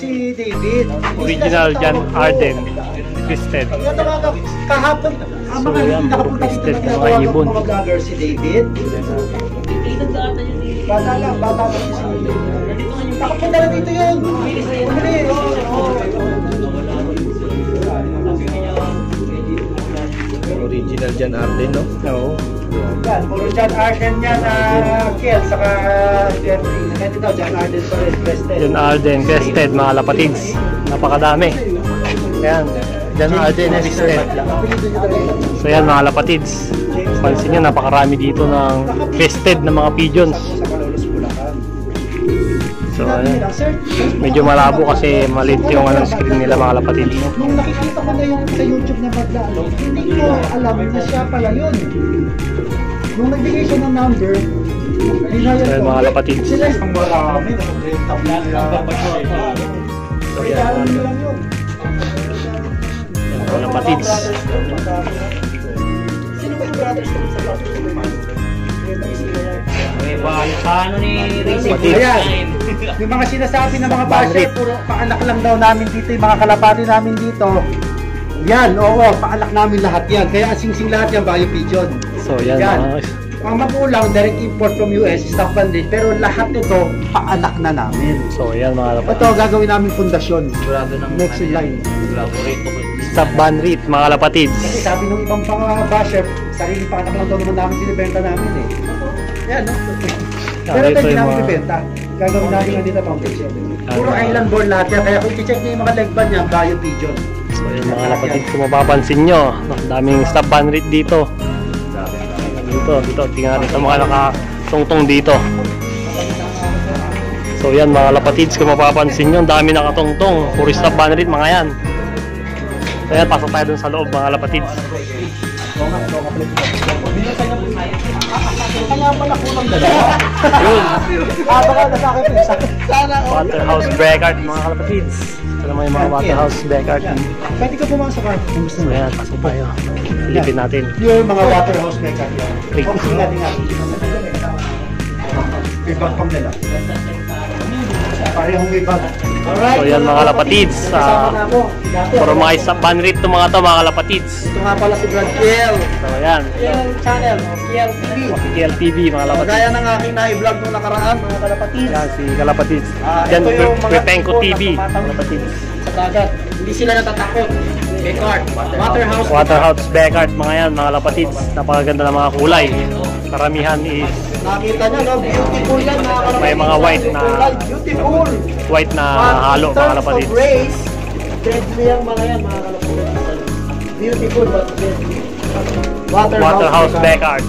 si David. Original John Arden. Twisted. Kahapon, ang mga So, yan, hindi nakapunta na mga ibon. mga vlogger si David. Bata lang, bata lang si Nakapunta na dito yun. Bumili, oo, oo. Original Jan Arden, no? Oo. Yan, puro John Arden yan na Kiel, saka Jeffrey. Ito daw, John Arden pa rin, Preston. John Arden Crested, mga lapatids. Napakadami. Yan. John Arden Crested. So yan mga lapatids. Pansin nyo, napakarami dito ng crested na mga pigeons. Sa. So ayan. sir, Medyo malabo kasi maliit yung anong screen nila mga lapatids. Nung nakikita ko na yung sa YouTube na bagla, ano, hindi ko alam na siya pala yun. Nung nagbigay siya ng number, yan ko. mga lapatids. Sila na magbenta mo nila. So Kaya yan alam nyo lang yun. mga lapatids. Sino ba yung brothers brothers ko naman? Paano ni Racing Pati- Ayan, yung mga sinasabi ng mga basher, puro paanak lang daw namin dito, yung mga kalapati namin dito. Yan, oo, paanak namin lahat yan. Kaya asing-sing lahat yan, Bayo Pigeon. So yan Yan. mga Ang magulang, direct import from US, stock bandit, pero lahat ito, paanak na namin. So yan mga lapatids. Ito, gagawin namin pundasyon. Sigurado ng Next in line. Sigurado banrit mga lapatids. Kasi sabi ng ibang pang mga basher, sarili paanak lang daw naman namin binibenta namin eh. Yan, no? Pero ito hindi yung namin bibenta. Gagawin namin lang dito foundation. Puro Ah. island born lahat yan. Kaya kung i-check niyo yung mga leg band niya, Bayo Pigeon. So yung mga lapatids kung mapapansin nyo, ang daming stop banrit dito. Dito, dito, tingnan natin sa mga nakatungtong dito. So yan mga lapatids, kung mapapansin nyo, dami nakatungtong. Puro stop banrit mga yan. So yan, pasok tayo dun sa loob mga lapatids. Kaya pala kulang dalawa. Yun, ah, baka nasa akin po. Sana, oh. Waterhouse Beckard mga kalapatids. Ito naman yung mga Waterhouse Beckard. Pwede ka pumasok ka kung gusto mo. yan, pasok tayo. Silipin natin. Yung mga waterhouse. Wait. Okay natin nga. May bag pang dala. Parehong may bag. Alright. So yan mga lapatids. Uh, puro mga stop banrit to mga to mga kalapatids. Ito nga pala si Brad Kiel. So yan, Kiel channel. Kiel TV. Kiel TV mga kalapatids. Kagaya ng aking na-vlog nung nakaraan, mga kalapatids. Yan si Kalapatids. Ah, Yan, na TV. Kalapatids. Sa dagat. Hindi sila natatakot. Bekart. Waterhouse. Waterhouse Beckard, mga yan, mga Kalapatids. Napakaganda ng mga kulay. Karamihan is Nakita nyo, no? Beautiful yan, mga. May mga white na- Beautiful. white na halo, in mga terms Kalapatids. of race, deadly ang mga yan, mga kalapatids. Beautiful but deadly. Waterhouse, Waterhouse Beckard.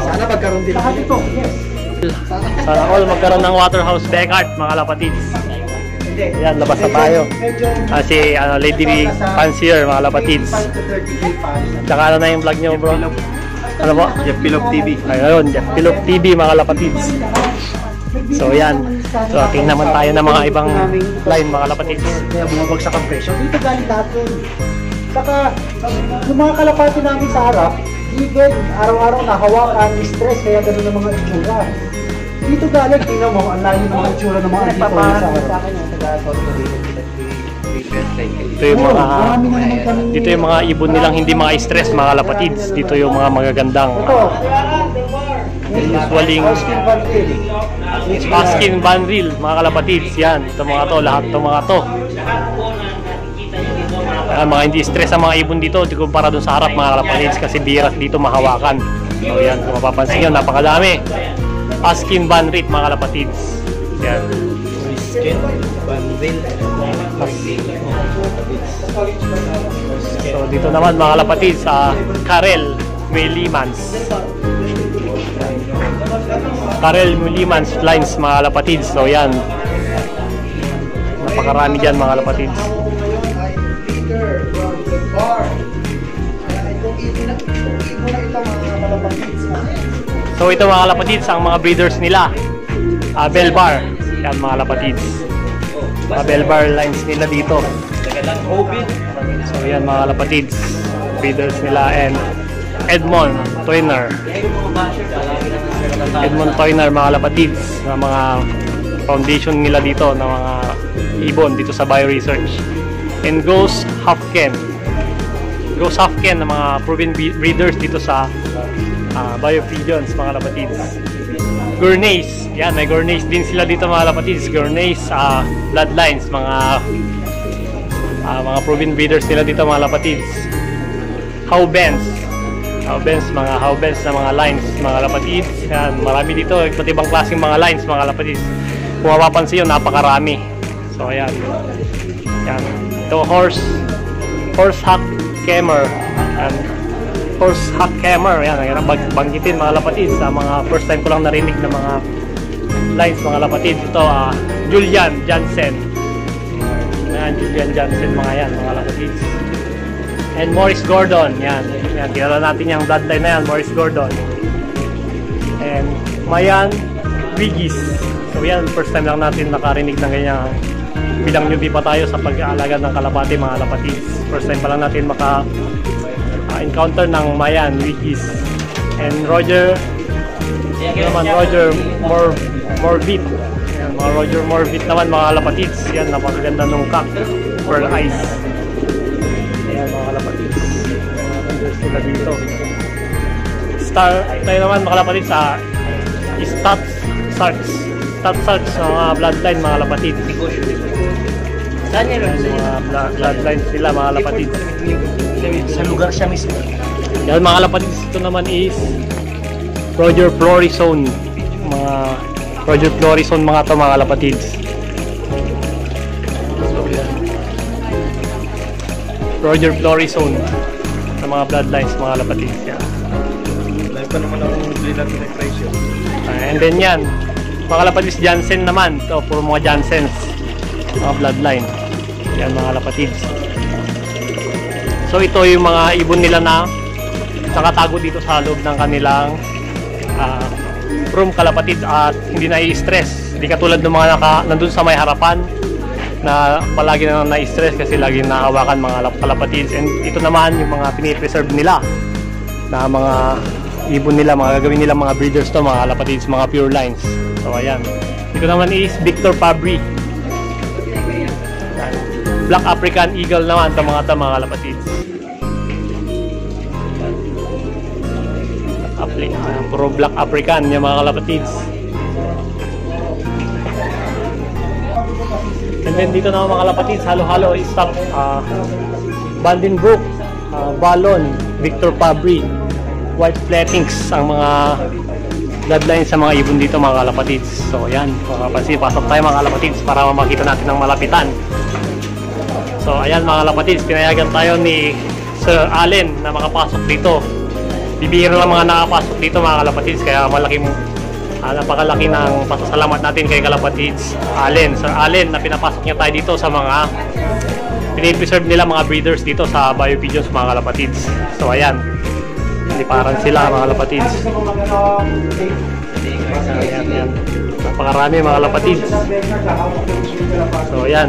Sana magkaroon din. Lahat ito, yes. Sana all magkaroon ng Waterhouse Beckard, mga Kalapatids. Hindi. Yan, labas na tayo. Medyo, Ah, si ano, Lady Fancier, mga Kalapatids. 25 to 30K pa. Tsaka ano na yung vlog nyo, bro? Ano po? Jeff Pilop TV. Ayun, Jeff Pilop TV, mga Kalapatids. So yan. So tingnan naman tayo ng mga ibang line, mga Kalapatids. Kaya bumabagsak ang presyo. Dito galing yun. Saka, yung mga kalapati namin sa harap, even araw-araw nahawakan, stress, kaya gano'n ang mga itsura. Dito galing, tingnan mo, ang layo ng mga itsura ng mga dito sa harap. Ito yung mga Marami na naman kami. dito yung mga ibon nilang hindi mga stress, mga Kalapatids. Dito yung mga magagandang Ito, usually Austin Van Banril, mga Kalapatids. Yan, ito mga to, lahat ito mga to. Ah, mga hindi stress ang mga ibon dito di kumpara dun sa harap mga kalapatids kasi birak dito mahawakan. So yan, kung mapapansin nyo, napakadami. Paskin Banrit mga kalapatids. Yan. Skin, Banville. So dito naman mga kalapatids sa Karel Melimans. Karel Melimans lines mga kalapatids. So yan. Napakarami dyan mga kalapatids. From the bar. Kung ibon na ito mga kalapatids. So ito mga kalapatids, ang mga breeders nila. Uh, Belbar. Yan mga kalapatids. Mga Belbar lines nila dito. So yan mga kalapatids. Breeders nila and Edmond Toyner. Edmond Toyner mga kalapatids. Na mga foundation nila dito ng mga ibon dito sa bioresearch. And Ghost Hafken. Ghost Hafken ng mga proven bre- breeders dito sa uh, Biopigeons, mga lapatids. Gurneys. Yan, may Gurneys din sila dito mga lapatids. Gurneys, ah, bloodlines, mga ah, mga proven breeders nila dito mga lapatids. Howbens. Howbens, mga Howbens na mga lines, mga lapatids. Yan, marami dito, iba't ibang klaseng mga lines, mga lapatids. Kung mapapansin yun, napakarami. So, ayan. Yan. Ito, horse, horse hack camera. Yan. Horse hack camera. Yan, ang banggitin mga lapatids. Sa mga first time ko lang narinig na mga lines, mga lapatids. Ito, ah, Julian Jansen. Yan, Julian Jansen, mga yan, mga lapatids. And Morris Gordon, yan. Yan, kilala natin yung bloodline na yan, Morris Gordon. And Mayan Wigis. So yan, first time lang natin nakarinig ng ganyan. Bilang newbie pa tayo sa pag-aalaga ng kalapati, mga lapatids. First time pa lang natin maka encounter ng Mayan Wigis. And Roger, naman Roger Mor Morbit. Yan, mga Roger Morbit naman, mga lapatids. Yan, napakaganda nung cock. Pearl eyes. Ayan mga kalapatids. There's sila dito. Star, tayo naman mga kalapatids sa Stats Sarts. Stats Sarts sa mga bloodline mga kalapatids. Yan? Mga bloodline sila mga kalapatids. Sa lugar siya mismo. Yan mga kalapatids. Ito naman is Roger Florison. Mga Roger Florison mga to mga kalapatids. Roger Florison sa mga bloodlines mga kalapatids. Yan. Live pa naman akong bili natin ng presyo. And then yan, mga kalapatids Jansen naman. Ito, puro mga Jansens. Mga bloodline. Yan mga kalapatids. So ito yung mga ibon nila na nakatago dito sa loob ng kanilang ah, room kalapatids at hindi na i-stress. Hindi katulad ng mga naka, nandun sa may harapan na palagi na na-stress kasi lagi nahawakan mga lap- kalapatids. And ito naman yung mga pinipreserve nila na mga ibon nila, mga gagawin nila mga breeders to, mga kalapatids, mga pure lines. So ayan. Ito naman is Victor Fabry. Yan. Black African Eagle naman to mga to, mga kalapatids. Afri ah, puro Black African yung mga kalapatids. And then dito naman mga kalapatids, halo-halo stop uh, Vandenbroek, uh, Balon, Victor Fabry, White Flatings ang mga bloodline sa mga ibon dito mga kalapatids. So ayan, makapansin, pasok tayo mga kalapatids para makita natin ng malapitan. So ayan mga kalapatids, pinayagan tayo ni Sir Allen na makapasok dito. Bibihira lang mga nakapasok dito mga kalapatids kaya malaking ah, napakalaki ng pasasalamat natin kay kalapatids Allen, Sir Allen na pinapasok niya tayo dito sa mga pinipreserve nila mga breeders dito sa Biopigeons mga kalapatids. So ayan, liparan sila mga kalapatids. Ayan, ayan. Napakarami mga kalapatids. So ayan.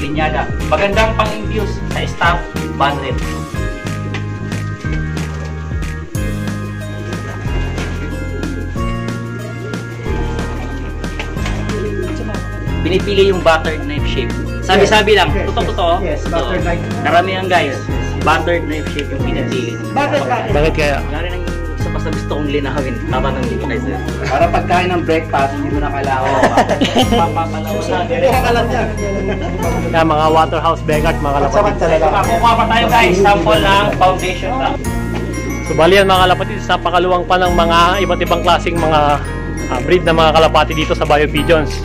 Linyada. Magandang pang-infuse sa staff bandit. Pinipili yung buttered knife shape. Sabi-sabi lang, totoo-totoo. yes, Oo. knife. Karamihan guys, buttered knife shape yung pinipili. Bakit, bakit? Bakit kaya? Gano'n ang sa gusto kong linawin. Tatanungin ko tayo sir. Para pagkain ng breakfast, hindi mo na kailangan Papapalaw sa Kuha ka lang yan. Kaya mga Waterhouse Begart mga kalapatids. talaga. Kukuha pa tayo guys, sample ng foundation lang. So bali yan mga kalapatids, napakaluwang pa ng mga iba't ibang klaseng mga ah, breed na mga kalapati dito sa Biopigeons.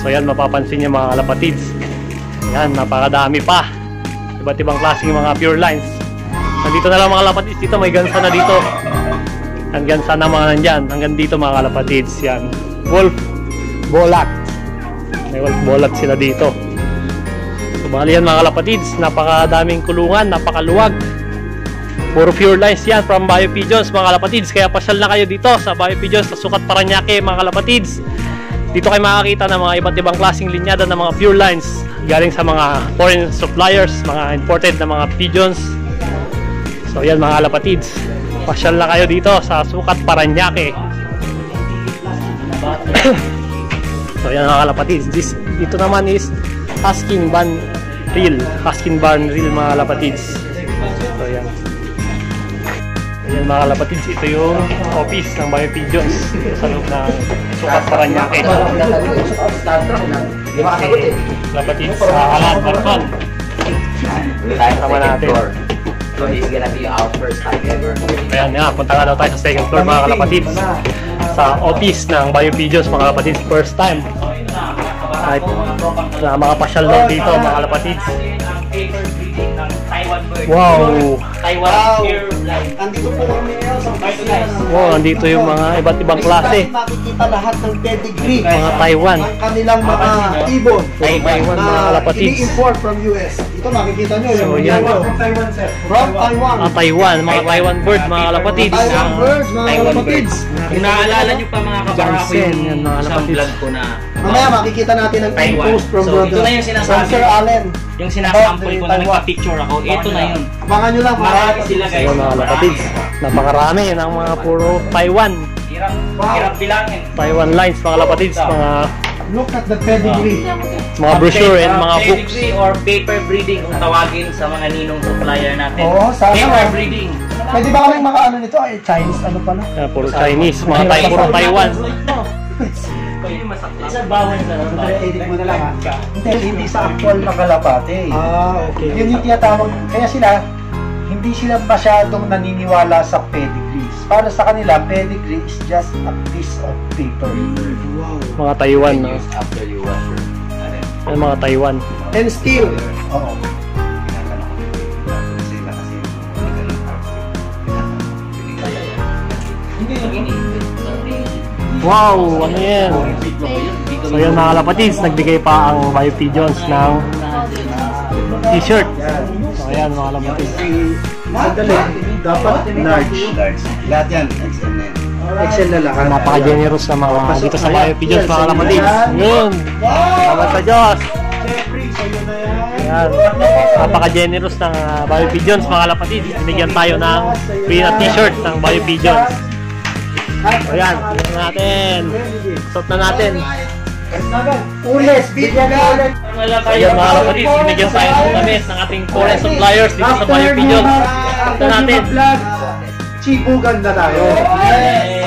So yan, mapapansin niyo mga kalapatids. Yan, napakadami pa. Iba't ibang klaseng mga pure lines. Nandito na lang mga kalapatids, dito may gansa na dito. Ang gansa na mga nandyan, hanggang dito mga kalapatids. Yan, wolf bolat. May wolf bolat sila dito. So bali yan mga kalapatids, napakadaming kulungan, napakaluwag. Puro pure lines yan from Biopigeons mga kalapatids. Kaya pasyal na kayo dito sa Biopigeons sa Sukat Paranaque mga kalapatids. Dito kayo makakita ng mga iba't ibang klaseng linyada ng mga pure lines galing sa mga foreign suppliers, mga imported na mga pigeons. So yan mga kalapatids. Pasyal na kayo dito sa Sukat Paranaque. So yan mga kalapatids. This, ito naman is Husking Barn Reel. Husking Barn Reel mga kalapatids. So yan. Ayan mga kalapatids, ito yung office ng Bio Pigeons sa loob ng Sukat Paranaque. Kalapatids sa Alan Barton. Tama natin. So this is gonna be our first time ever. Ayan nga, punta nga daw tayo sa second floor mga kalapatids. Sa office ng Bio Pigeons mga kalapatids, first time. Kahit na makapasyal lang dito mga kalapatids. Taiwan bird. Wow! Taiwan Wow. Andito po kami ngayon sa Ito guys. Wow, nandito yung mga iba't ibang klase. Makikita lahat ng pedigree. Mga Taiwan. Ang kanilang mga ibon. Taiwan mga na kalapatids. ini-import from US. Ito makikita nyo. So, yung yan. From Taiwan, sir. From Taiwan. Ah, Taiwan, mga Taiwan bird, mga kalapatids. Taiwan birds, mga Taiwan kalapatids. Kung naalala nyo pa mga kabara ko Jansen, yung isang vlog ko na Mamaya makikita natin ang post from So, brother. ito na yung sinasabi. Sir Allen. yung sinasample ko na nagpa-picture ako, ito na yun. Abangan nyo lang. Marami sila guys. Mga kalapatids. Napakarami ng mga puro Taiwan. Hirap, Wow. hirap bilangin. Taiwan lines, mga kalapatids. Mga, Look at the pedigree. mga brochure and mga Uh, books. Pedigree or paper breeding kung tawagin sa mga ninong supplier natin. Oo, sana. Paper breeding. Pwede ba kaming makaano nito? Ay, Chinese ano pala? Yan, puro Chinese, mga Thai, puro Taiwan. Isa bawal sa Edit mo na lang ha. Hindi, hindi sa actual na kalapate. Ah, okay. Yun yung tinatawag. Kaya sila, hindi sila masyadong naniniwala sa pedigrees. Para sa kanila, pedigree is just a piece of paper. Wow. Mga Taiwan. No? After you wash your Yan, mga Taiwan. And still, oo. Wow, ano yan? So yan mga kalapatids, nagbigay pa ang Bio Pigeons ng t-shirt. So ayan mga kalapatids. Madali. Dapat large. Lahat yan, XL na yan. Excel na lahat. Napaka-generous na mga dito sa Bio Pigeons mga kalapatids. Yun! Salamat sa Diyos! Jeffrey, sa'yo na yan. Yan. Napaka-generous ng uh, Bio Pigeons mga kalapatids. Binigyan tayo ng free na t-shirt ng Bio Pigeons. So yan, tingnan natin. Suot na natin. Ulit, bigyan na ulit. Ayan mga kalapatids, binigyan tayo ng damit ng ating foreign suppliers dito sa Bio Pigeons. Ito natin. Chibugan na tayo.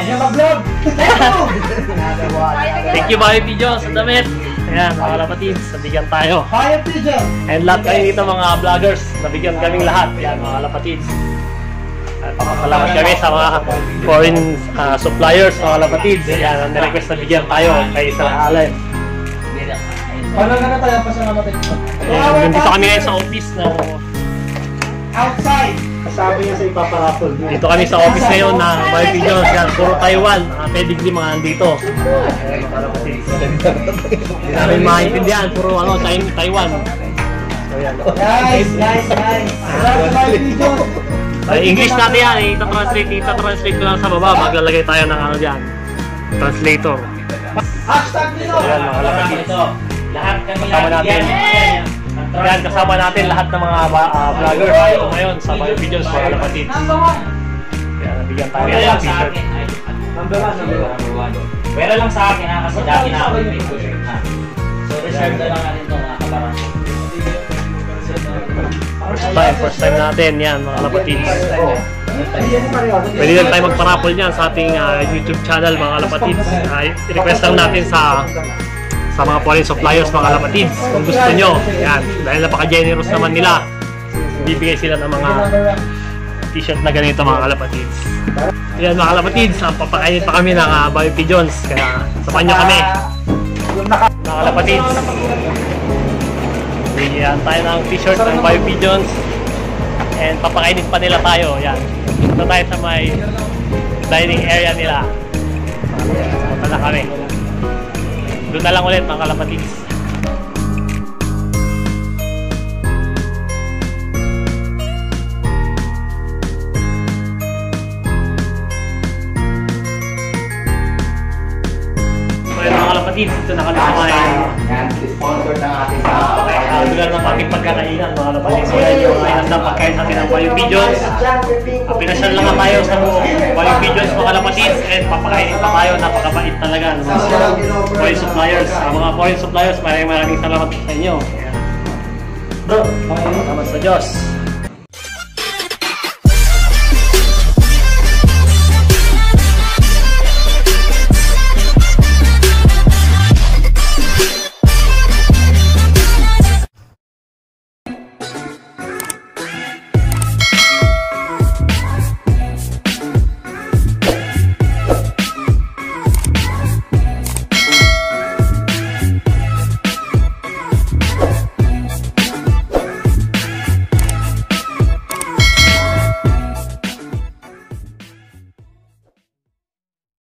Ang vlog Thank you Bio Pigeons sa damit. Ayan mga kalapatids, nabigyan tayo. Fire pigeon. And lahat kayo dito mga vloggers, nabigyan kaming lahat. Ayan mga kalapatids. At papasalamat kami sa mga foreign ah, suppliers, mga kalapatids. Ayan, ang nirequest na bigyan tayo kay Sir Allen. Paano na tayo pasalamat ito? Ayan, nandito kami ngayon sa office na Outside. Kasabi niya sa ipaparapol. dito kami sa office ngayon ng Bio Pigeons. Yan, puro Taiwan. Mga pedigree mga nandito. Hindi namin maintindihan, puro ano, Taiwan. So yan. Guys, guys, guys. Salamat Fire pigeon. Ay, English natin yan, eh. ita-translate, ita-translate ko lang sa baba, maglalagay tayo ng ano dyan. Translator. Hashtag nito. Ayan, mga kalapatids. Ito, lahat kami Kasama natin. yan. Ayan, kasama natin lahat ng mga uh, vlogger tayo ngayon sa Bio Videos, mga kalapatids. Kaya nabigyan tayo ng sa t-shirt. Number one, number one. Number one. Pwera lang sa akin ha, kasi dati na ako yung may t-shirt na. So, reserve na lang natin ito mga kabarang. First time, first time natin yan, mga kalapatids. Pwede lang tayo magparapol niyan sa ating ah, YouTube channel, mga kalapatids. Uh, request lang natin sa sa mga foreign suppliers, mga kalapatids. Kung gusto nyo, yan. Dahil napaka-generous naman nila, bibigay sila ng mga t-shirt na ganito, mga kalapatids. Yan, mga kalapatids, ang papakainin pa kami ng uh, Bio Pigeons. Kaya, samahan nyo kami. Mga kalapatids. Bigyan tayo ng t-shirt ng Bio Pigeons. And papakainin pa nila tayo. Yan. Dito tayo sa may dining area nila. Punta na kami. Doon na lang ulit mga kalapatids. So yun mga kalapatids, dito na kami sa may Yan, sponsor ng ating sa uh, lugar ng ating pagkakainan mga kapatid. So yan yung ay handang pagkain sa atin ng Bayou Pigeons. Uh, pinasal lang tayo sa Bayou Pigeons mga kapatid and papakainin pa tayo. Napakabait talaga mga foreign suppliers. Sa mga foreign suppliers, maraming maraming salamat sa inyo. Bro, salamat sa Diyos.